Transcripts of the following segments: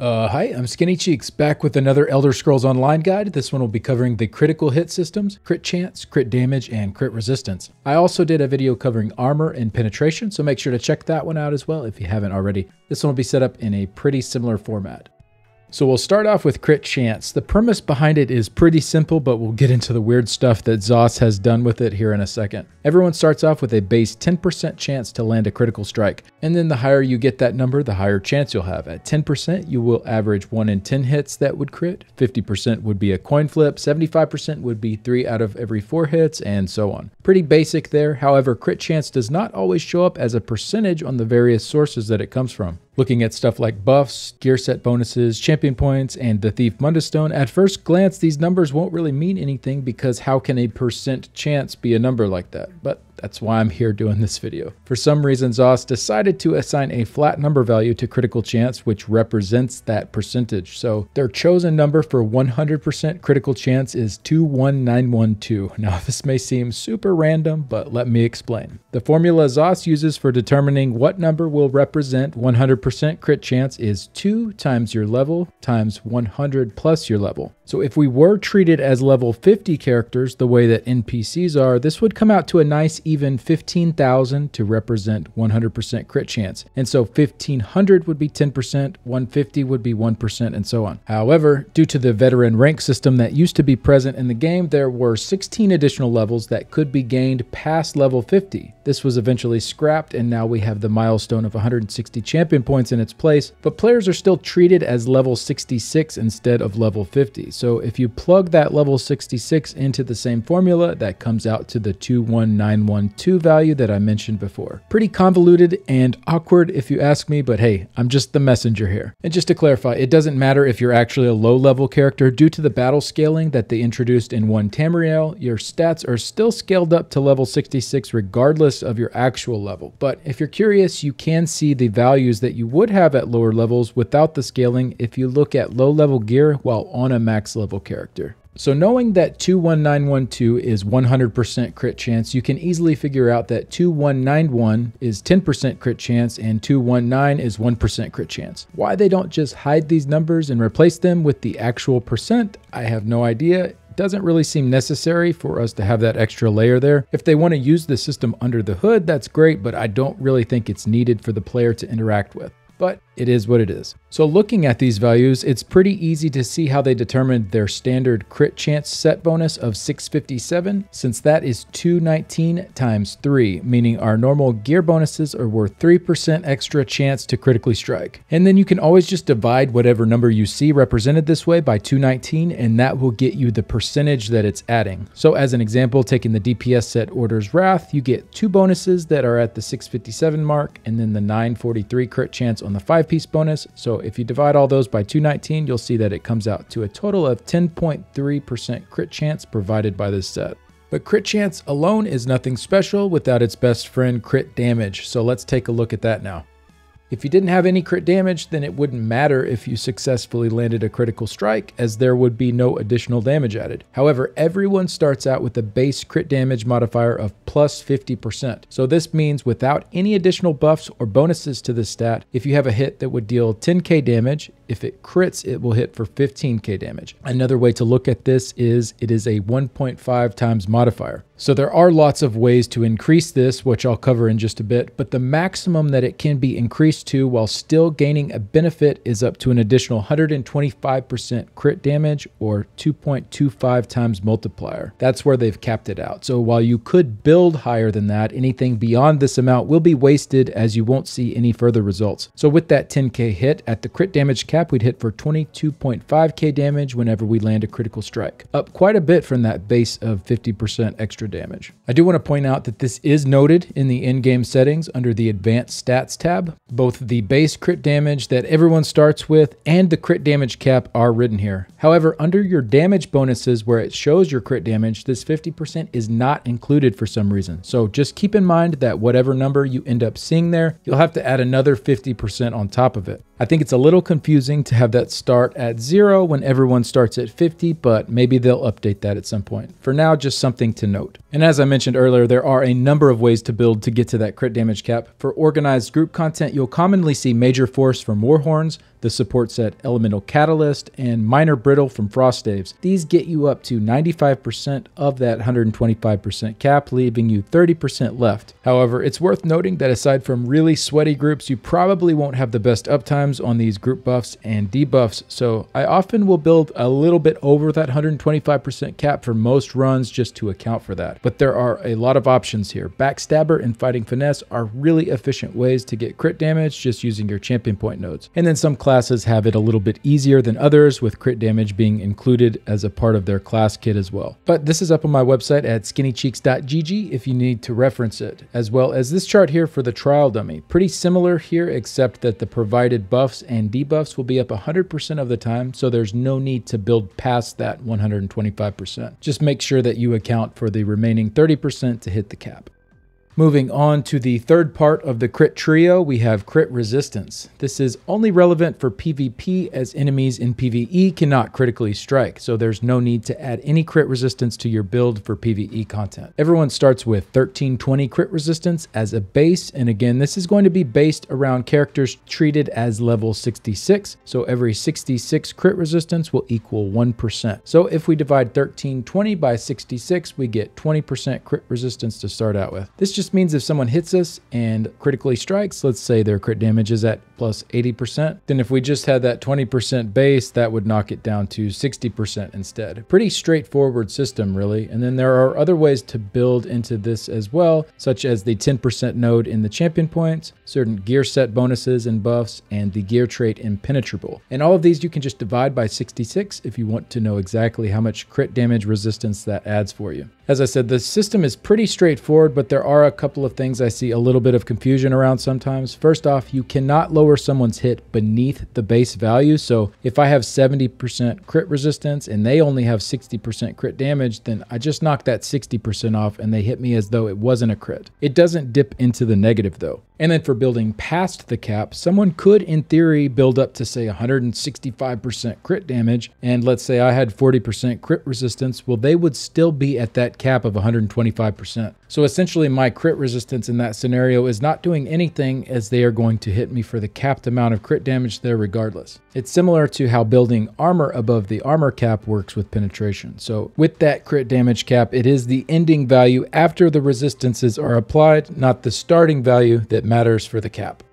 Uh, hi, I'm Skinny Cheeks, back with another Elder Scrolls Online guide. This one will be covering the critical hit systems, crit chance, crit damage, and crit resistance. I also did a video covering armor and penetration, so make sure to check that one out as well if you haven't already. This one will be set up in a pretty similar format. So we'll start off with crit chance. The premise behind it is pretty simple, but we'll get into the weird stuff that ZOS has done with it here in a second. Everyone starts off with a base 10% chance to land a critical strike, and then the higher you get that number, the higher chance you'll have. At 10%, you will average 1 in 10 hits that would crit, 50% would be a coin flip, 75% would be 3 out of every 4 hits, and so on. Pretty basic there, however, crit chance does not always show up as a percentage on the various sources that it comes from. Looking at stuff like buffs, gear set bonuses, champion points, and the Thief Mundus Stone, at first glance these numbers won't really mean anything because how can a percent chance be a number like that? But that's why I'm here doing this video. For some reason, ZOS decided to assign a flat number value to critical chance, which represents that percentage. So their chosen number for 100% critical chance is 21912. Now, this may seem super random, but let me explain. The formula ZOS uses for determining what number will represent 100% crit chance is 2 times your level times 100 plus your level. So if we were treated as level 50 characters the way that NPCs are, this would come out to a nice even 15,000 to represent 100% crit chance. And so 1500 would be 10%, 150 would be 1%, and so on. However, due to the veteran rank system that used to be present in the game, there were 16 additional levels that could be gained past level 50. This was eventually scrapped, and now we have the milestone of 160 champion points in its place, but players are still treated as level 66 instead of level 50. So if you plug that level 66 into the same formula, that comes out to the 21912 value that I mentioned before. Pretty convoluted and awkward if you ask me, but hey, I'm just the messenger here. And just to clarify, it doesn't matter if you're actually a low level character due to the battle scaling that they introduced in 1 Tamriel, your stats are still scaled up to level 66 regardless of your actual level. But if you're curious, you can see the values that you would have at lower levels without the scaling if you look at low level gear while on a max level character. So knowing that 21912 is 100% crit chance, you can easily figure out that 2191 is 10% crit chance and 219 is 1% crit chance. Why they don't just hide these numbers and replace them with the actual percent, I have no idea doesn't really seem necessary for us to have that extra layer there. If they want to use the system under the hood, that's great, but I don't really think it's needed for the player to interact with. But it is what it is. So looking at these values, it's pretty easy to see how they determined their standard crit chance set bonus of 657, since that is 219 times 3, meaning our normal gear bonuses are worth 3% extra chance to critically strike. And then you can always just divide whatever number you see represented this way by 219, and that will get you the percentage that it's adding. So as an example, taking the DPS set Order's Wrath, you get two bonuses that are at the 657 mark, and then the 943 crit chance on the 5 piece bonus. So if you divide all those by 219, you'll see that it comes out to a total of 10.3% crit chance provided by this set. But crit chance alone is nothing special without its best friend crit damage. So let's take a look at that now. If you didn't have any crit damage, then it wouldn't matter if you successfully landed a critical strike, as there would be no additional damage added. However, everyone starts out with a base crit damage modifier of plus 50%. So this means without any additional buffs or bonuses to the stat, if you have a hit that would deal 10k damage, if it crits, it will hit for 15k damage. Another way to look at this is it is a 1.5 times modifier. So there are lots of ways to increase this, which I'll cover in just a bit, but the maximum that it can be increased to while still gaining a benefit is up to an additional 125% crit damage or 2.25 times multiplier. That's where they've capped it out. So while you could build higher than that, anything beyond this amount will be wasted as you won't see any further results. So with that 10k hit at the crit damage cap, we'd hit for 22.5k damage whenever we land a critical strike, up quite a bit from that base of 50% extra damage. I do want to point out that this is noted in the in-game settings under the advanced stats tab. Both the base crit damage that everyone starts with and the crit damage cap are written here. However, under your damage bonuses where it shows your crit damage, this 50% is not included for some reason. So just keep in mind that whatever number you end up seeing there, you'll have to add another 50% on top of it. I think it's a little confusing to have that start at zero when everyone starts at 50, but maybe they'll update that at some point. For now, just something to note. And as I mentioned earlier, there are a number of ways to build to get to that crit damage cap. For organized group content, you'll commonly see Major Force from Warhorns, the support set Elemental Catalyst, and Minor Brittle from Frost Froststaves. These get you up to 95% of that 125% cap, leaving you 30% left. However, it's worth noting that aside from really sweaty groups, you probably won't have the best uptimes on these group buffs and debuffs, so I often will build a little bit over that 125% cap for most runs just to account for that. But there are a lot of options here. Backstabber and Fighting Finesse are really efficient ways to get crit damage just using your champion point nodes. And then some classes have it a little bit easier than others, with crit damage being included as a part of their class kit as well. But this is up on my website at skinnycheeks.gg if you need to reference it, as well as this chart here for the trial dummy. Pretty similar here, except that the provided buffs and debuffs will be up 100% of the time, so there's no need to build past that 125%. Just make sure that you account for the remaining 30% to hit the cap. Moving on to the third part of the crit trio, we have crit resistance. This is only relevant for PvP as enemies in PvE cannot critically strike, so there's no need to add any crit resistance to your build for PvE content. Everyone starts with 1320 crit resistance as a base, and again, this is going to be based around characters treated as level 66, so every 66 crit resistance will equal 1%. So if we divide 1320 by 66, we get 20% crit resistance to start out with. This just means if someone hits us and critically strikes, let's say their crit damage is at plus 80%, then if we just had that 20% base, that would knock it down to 60% instead. Pretty straightforward system, really. And then there are other ways to build into this as well, such as the 10% node in the champion points, certain gear set bonuses and buffs, and the gear trait impenetrable. And all of these you can just divide by 66 if you want to know exactly how much crit damage resistance that adds for you. As I said, the system is pretty straightforward, but there are a couple of things I see a little bit of confusion around sometimes. First off, you cannot lower someone's hit beneath the base value. So if I have 70% crit resistance and they only have 60% crit damage, then I just knock that 60% off and they hit me as though it wasn't a crit. It doesn't dip into the negative though. And then for building past the cap, someone could, in theory, build up to say 165% crit damage. And let's say I had 40% crit resistance. Well, they would still be at that cap of 125%. So essentially, my crit resistance in that scenario is not doing anything as they are going to hit me for the capped amount of crit damage there regardless. It's similar to how building armor above the armor cap works with penetration. So with that crit damage cap, it is the ending value after the resistances are applied, not the starting value that matters for the cap.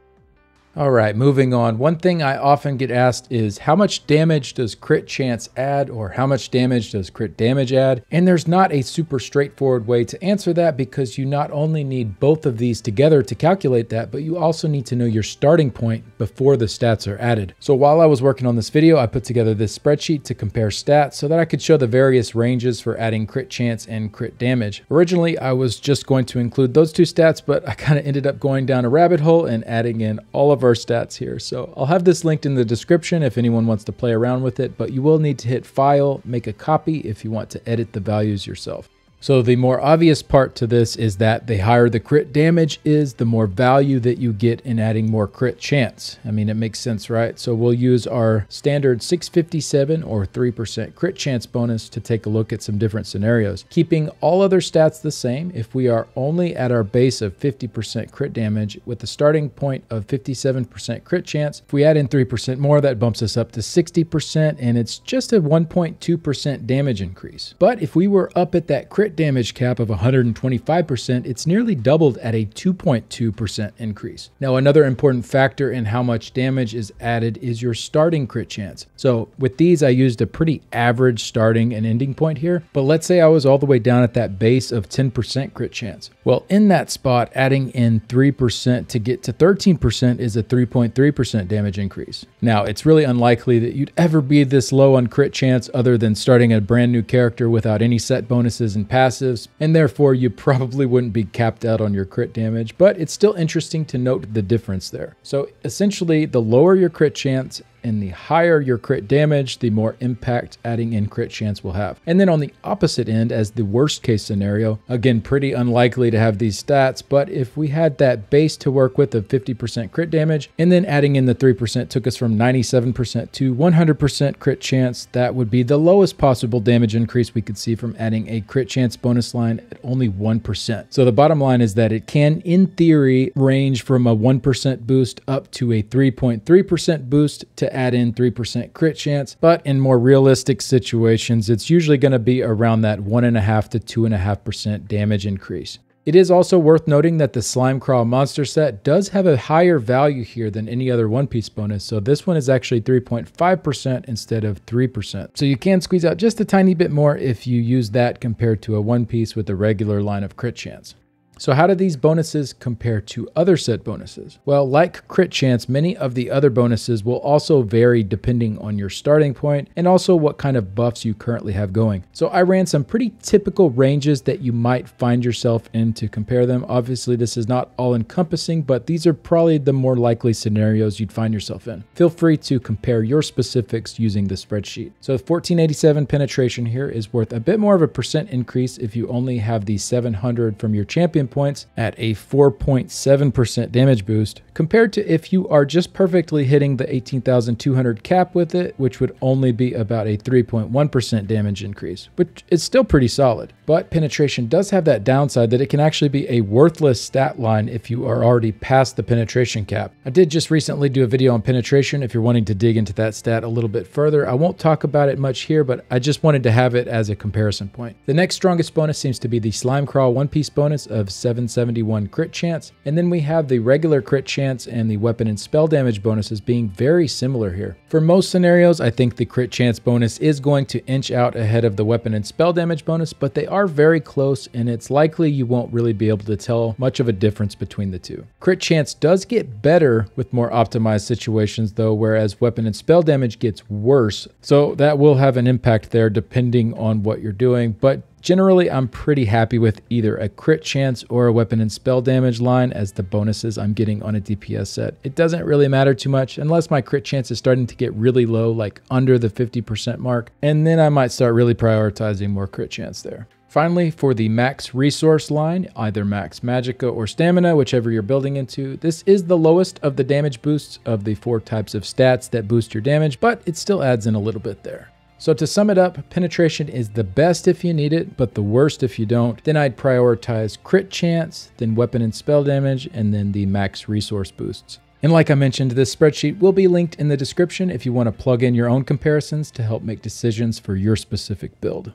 All right, moving on. One thing I often get asked is how much damage does crit chance add or how much damage does crit damage add? And there's not a super straightforward way to answer that because you not only need both of these together to calculate that, but you also need to know your starting point before the stats are added. So while I was working on this video, I put together this spreadsheet to compare stats so that I could show the various ranges for adding crit chance and crit damage. Originally, I was just going to include those two stats, but I kind of ended up going down a rabbit hole and adding in all of our stats here. So I'll have this linked in the description if anyone wants to play around with it, but you will need to hit file, make a copy if you want to edit the values yourself. So the more obvious part to this is that the higher the crit damage is, the more value that you get in adding more crit chance. I mean, it makes sense, right? So we'll use our standard 657 or 3% crit chance bonus to take a look at some different scenarios. Keeping all other stats the same, if we are only at our base of 50% crit damage with a starting point of 57% crit chance, if we add in 3% more, that bumps us up to 60% and it's just a 1.2% damage increase. But if we were up at that crit damage cap of 125%, it's nearly doubled at a 2.2% increase. Now, another important factor in how much damage is added is your starting crit chance. So with these, I used a pretty average starting and ending point here, but let's say I was all the way down at that base of 10% crit chance. Well, in that spot, adding in 3% to get to 13% is a 3.3% damage increase. Now, it's really unlikely that you'd ever be this low on crit chance other than starting a brand new character without any set bonuses and passives, and therefore you probably wouldn't be capped out on your crit damage, but it's still interesting to note the difference there. So essentially, the lower your crit chance and the higher your crit damage, the more impact adding in crit chance will have. And then on the opposite end, as the worst case scenario, again, pretty unlikely to have these stats, but if we had that base to work with of 50% crit damage, and then adding in the 3% took us from 97% to 100% crit chance, that would be the lowest possible damage increase we could see from adding a crit chance bonus line at only 1%. So the bottom line is that it can, in theory, range from a 1% boost up to a 3.3% boost to add in 3% crit chance. But in more realistic situations, it's usually going to be around that 1.5 to 2.5% damage increase. It is also worth noting that the Slimecraw monster set does have a higher value here than any other One Piece bonus, so this one is actually 3.5% instead of 3%. So you can squeeze out just a tiny bit more if you use that compared to a One Piece with a regular line of crit chance. So how do these bonuses compare to other set bonuses? Well, like crit chance, many of the other bonuses will also vary depending on your starting point and also what kind of buffs you currently have going. So I ran some pretty typical ranges that you might find yourself in to compare them. Obviously, this is not all encompassing, but these are probably the more likely scenarios you'd find yourself in. Feel free to compare your specifics using the spreadsheet. So 1487 penetration here is worth a bit more of a percent increase if you only have the 700 from your champion points at a 4.7% damage boost, compared to if you are just perfectly hitting the 18,200 cap with it, which would only be about a 3.1% damage increase, which is still pretty solid. But penetration does have that downside that it can actually be a worthless stat line if you are already past the penetration cap. I did just recently do a video on penetration if you're wanting to dig into that stat a little bit further. I won't talk about it much here, but I just wanted to have it as a comparison point. The next strongest bonus seems to be the Slimecraw One Piece bonus of 771 crit chance, and then we have the regular crit chance and the weapon and spell damage bonuses being very similar here. For most scenarios, I think the crit chance bonus is going to inch out ahead of the weapon and spell damage bonus, but they are very close and it's likely you won't really be able to tell much of a difference between the two. Crit chance does get better with more optimized situations though, whereas weapon and spell damage gets worse. So that will have an impact there depending on what you're doing, but Generally, I'm pretty happy with either a crit chance or a weapon and spell damage line as the bonuses I'm getting on a DPS set. It doesn't really matter too much unless my crit chance is starting to get really low, like under the 50% mark, and then I might start really prioritizing more crit chance there. Finally, for the max resource line, either max magicka or stamina, whichever you're building into, this is the lowest of the damage boosts of the four types of stats that boost your damage, but it still adds in a little bit there. So to sum it up, penetration is the best if you need it, but the worst if you don't. Then I'd prioritize crit chance, then weapon and spell damage, and then the max resource boosts. And like I mentioned, this spreadsheet will be linked in the description if you want to plug in your own comparisons to help make decisions for your specific build.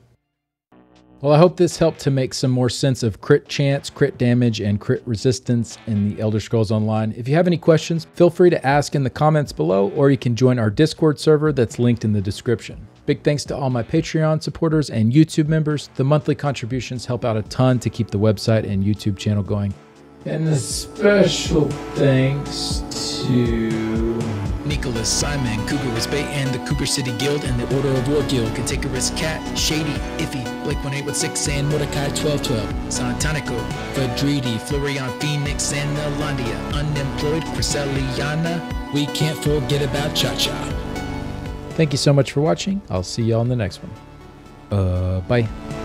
Well, I hope this helped to make some more sense of crit chance, crit damage, and crit resistance in the Elder Scrolls Online. If you have any questions, feel free to ask in the comments below, or you can join our Discord server that's linked in the description. Big thanks to all my Patreon supporters and YouTube members. The monthly contributions help out a ton to keep the website and YouTube channel going. And a special thanks to Nicholas, Simon, Cougar was Bait, and the Cougar City Guild and the Order of War Guild, Cantankerous Cat, Shady, Iffy, Blake 1816, and Mordecai 1212, Santanico, Vadridi, Florian Phoenix, and Nalandia, Unemployed, Criseliana. We can't forget about Cha Cha. Thank you so much for watching. I'll see you all in the next one. Uh, bye.